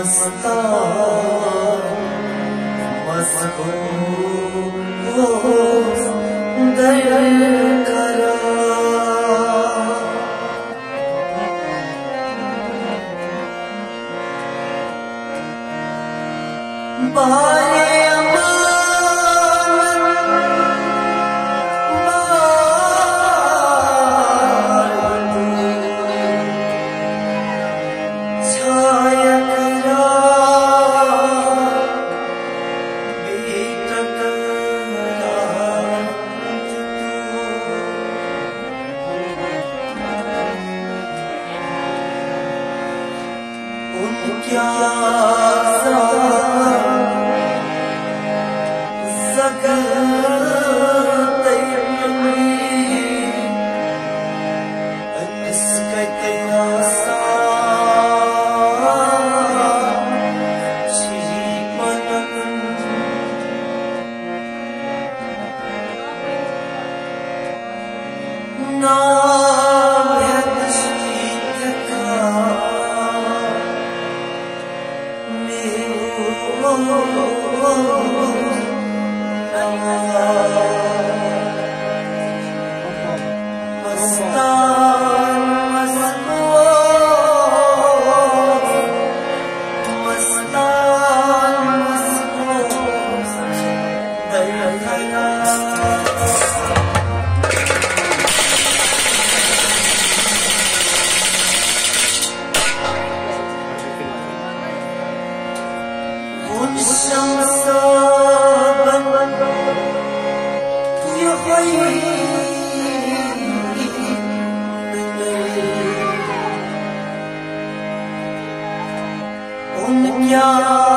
Mustafa, Mustafa, Mustafa, Mustafa, 呀。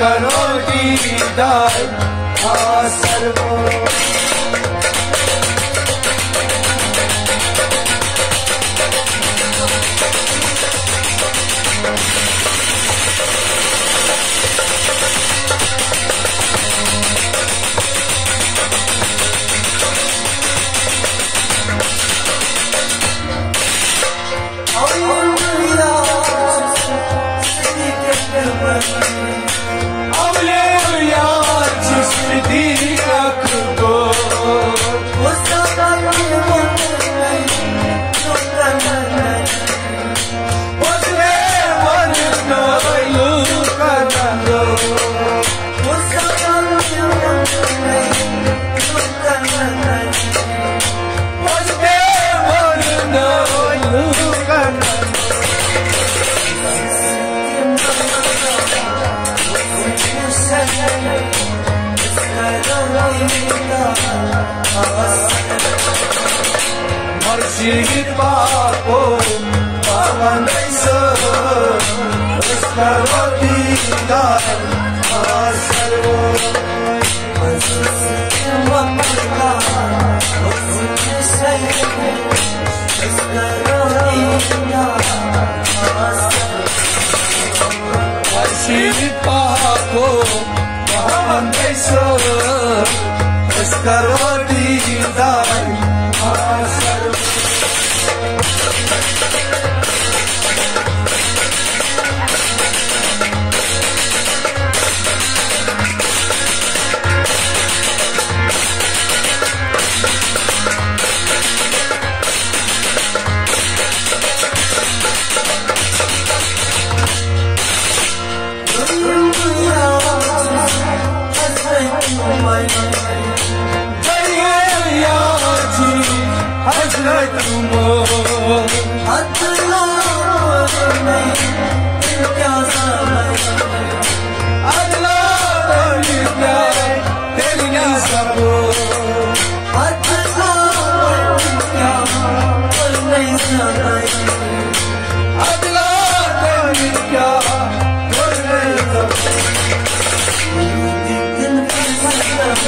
Kanol ki dal, asar mo. Murşid Babu Aman Neyse Özler Vakidar Asar Murşid Babu Aman Neyse करो I Hazret Umar Hatırlar beni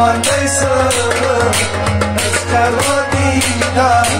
Mandai sir, Mr. Vadita.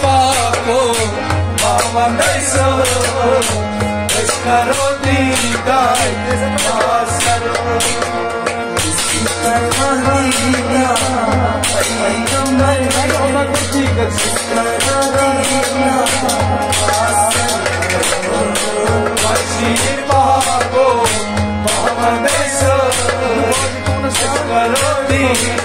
पाको बाबा कैसो करो दी गाय mm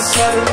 I'm sorry.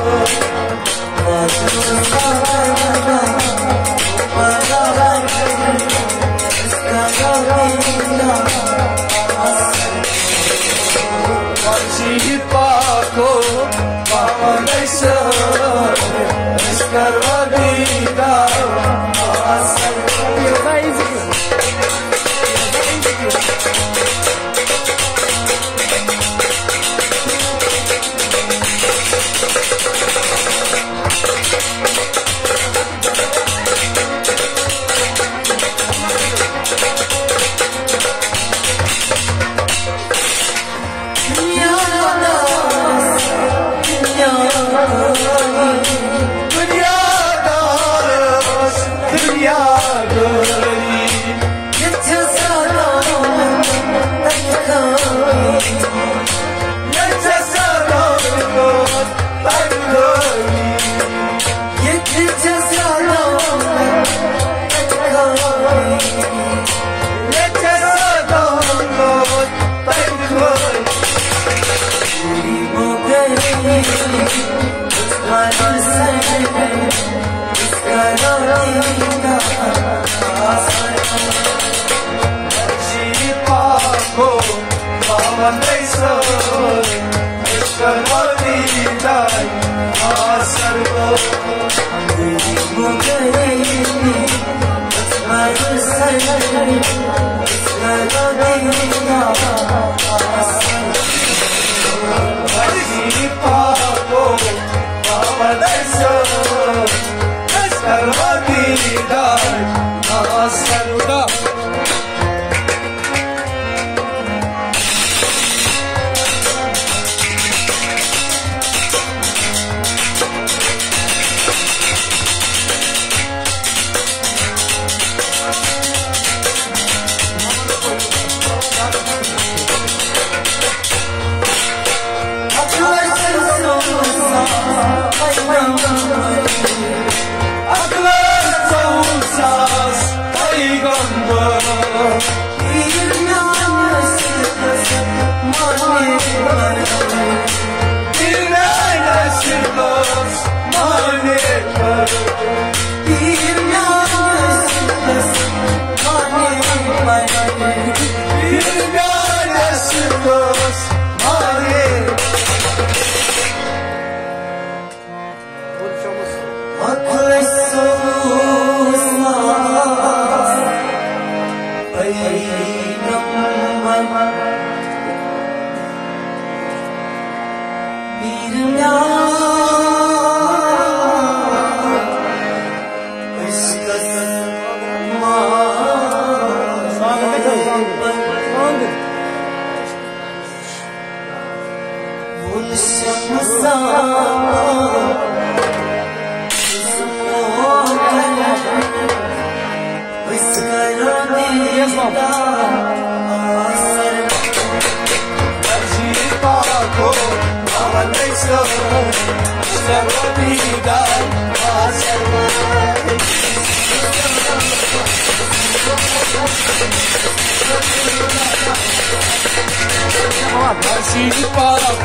my sorrow.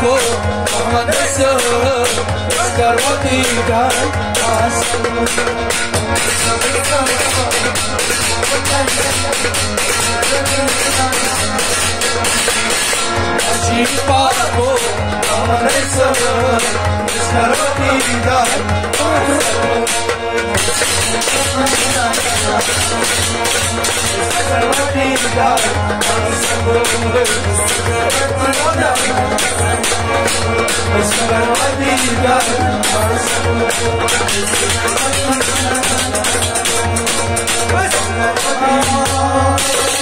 I'm karwati ka asam Thank Sipako, Amanesa, Skarati, Skarati,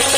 Skarati,